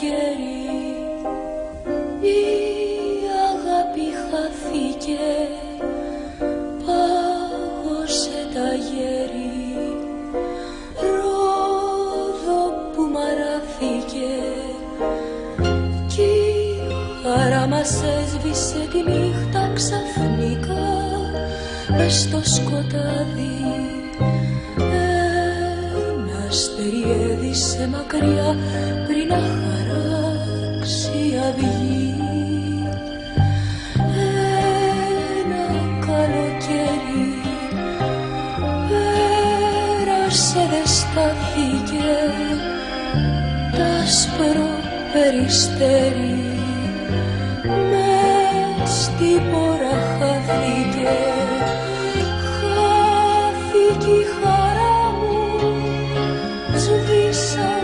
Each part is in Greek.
καλοκαίρι. Η αγάπη χαθήκε πάω σε τα γέρη ρόδο που μαραθήκε κι η χαρά μας έσβησε τη νύχτα ξαφνικά. Μες στο σκοτάδι. Ένας αστέρι έδισε μακριά. χάθηκε τα άσπρο περιστέρι μες στην πορά χάθηκε χάθηκε η χαρά μου σβήσα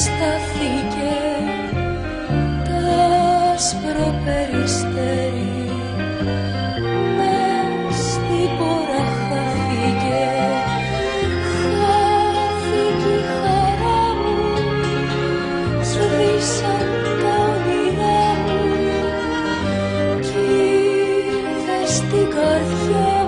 στάθηκε τας άσπρο περιστέρι μες στην πορά χάθηκε χάθηκε η χαρά μου. Σβήσαν τα όνειρά μου κι ήρθε στην καρδιά